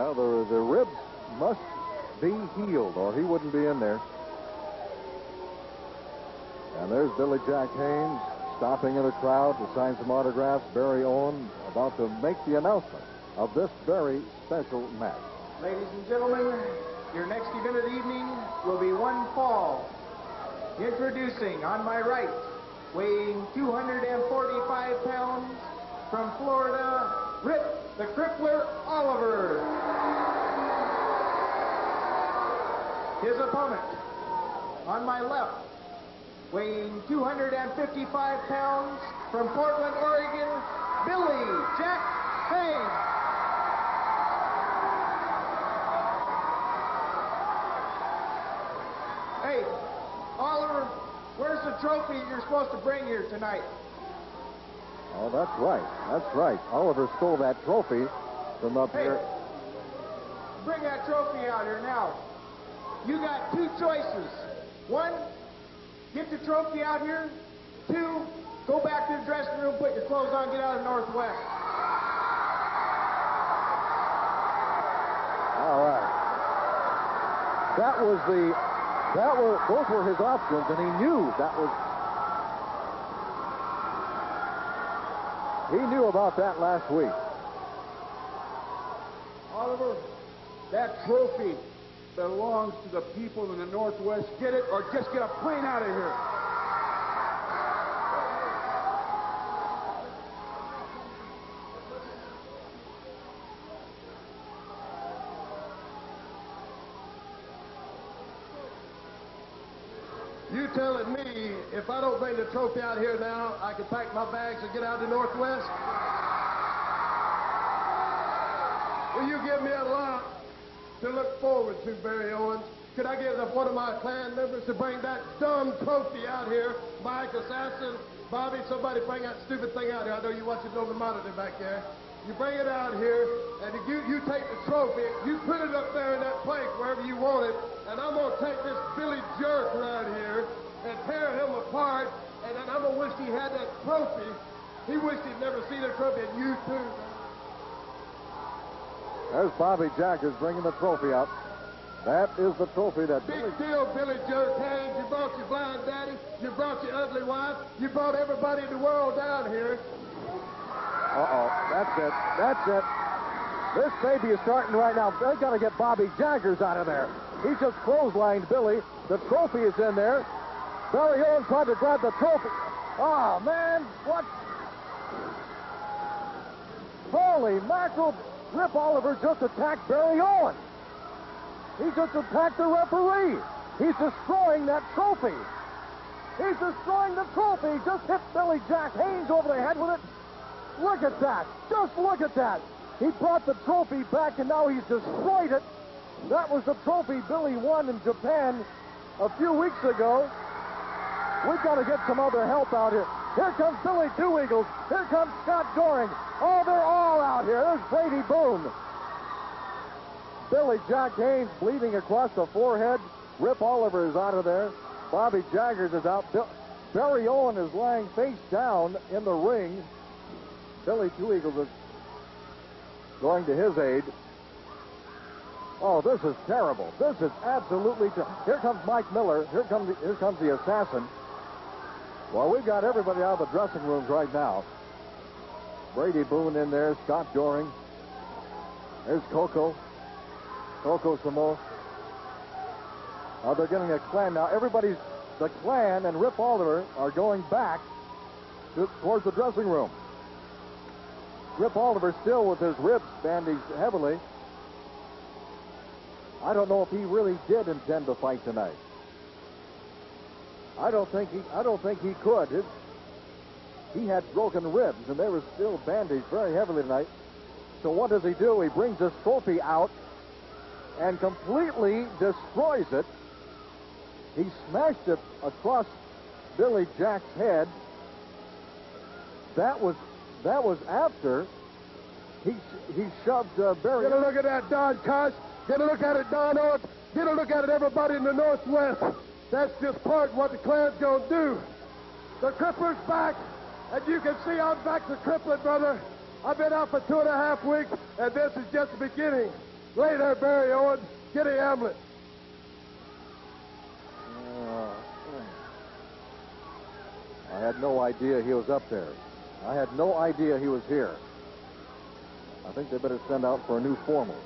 Well, the, the ribs must be healed, or he wouldn't be in there. And there's Billy Jack Haynes stopping in the crowd to sign some autographs. Barry Owen about to make the announcement of this very special match. Ladies and gentlemen, your next event of the evening will be one fall. Introducing on my right, weighing 245 pounds, from Florida, Rip the Crippler Oliver. His opponent, on my left, weighing 255 pounds, from Portland, Oregon, Billy Jack Haynes. Hey, Oliver, where's the trophy you're supposed to bring here tonight? Oh, that's right. That's right. Oliver stole that trophy from up Hey, here. bring that trophy out here now. You got two choices. One, get the trophy out here. Two, go back to the dressing room, put your clothes on, get out of Northwest. All right. That was the. That was. Those were his options, and he knew that was. He knew about that last week. Oliver, that trophy belongs to the people in the Northwest. Get it or just get a plane out of here. You telling me if I don't bring the trophy out here now, I can pack my bags and get out to Northwest? Will you give me a lot to look forward to, Barry Owens? Could I get one of my clan members to bring that dumb trophy out here? Mike, Assassin, Bobby, somebody bring that stupid thing out here. I know you watch it over the monitor back there. You bring it out here, and you, you take the trophy, you put it up there in that place wherever you want it, and I'm going to take this Billy Jerk right here and tear him apart, and then I'm going to wish he had that trophy. He wished he'd never seen a trophy, and you too. There's Bobby Jaggers bringing the trophy out. That is the trophy that Big Billy. deal, Billy Jerk Haynes. You brought your blind daddy. You brought your ugly wife. You brought everybody in the world down here. Uh-oh. That's it. That's it. This baby is starting right now. They've got to get Bobby Jaggers out of there. He just clotheslined Billy. The trophy is in there. Barry Owen tried to grab the trophy. Oh, man. What? Holy mackerel. Rip Oliver just attacked Barry Owen. He just attacked the referee. He's destroying that trophy. He's destroying the trophy. Just hit Billy Jack Haynes over the head with it. Look at that. Just look at that. He brought the trophy back and now he's destroyed it. That was the trophy Billy won in Japan a few weeks ago. We've got to get some other help out here. Here comes Billy Two Eagles. Here comes Scott Doring. Oh, they're all out. There's Brady Boone. Billy Jack Haynes bleeding across the forehead. Rip Oliver is out of there. Bobby Jaggers is out. Bill- Barry Owen is lying face down in the ring. Billy Two Eagles is going to his aid. Oh, this is terrible. This is absolutely terrible. Here comes Mike Miller. Here comes the, here comes the assassin. Well, we've got everybody out of the dressing rooms right now. Brady Boone in there, Scott Doring. There's Coco. Coco Samo. Uh, they're getting a clan now. Everybody's the clan and Rip Oliver are going back to, towards the dressing room. Rip Oliver still with his ribs bandaged heavily. I don't know if he really did intend to fight tonight. I don't think he. I don't think he could. His, he had broken ribs, and they were still bandaged very heavily tonight. So what does he do? He brings this trophy out and completely destroys it. He smashed it across Billy Jack's head. That was that was after he he shoved uh, Barry. Get a look at that, Don Coss. Get a look at it, Don Owens. Get a look at it, everybody in the Northwest. That's just part of what the Clan's going to do. The Crippler's back, and you can see I'm back to crippling, brother. I've been out for two and a half weeks, and this is just the beginning. Lay there, Barry. Get a ambulance. Uh, I had no idea he was up there. I had no idea he was here. I think they better send out for a new foreman.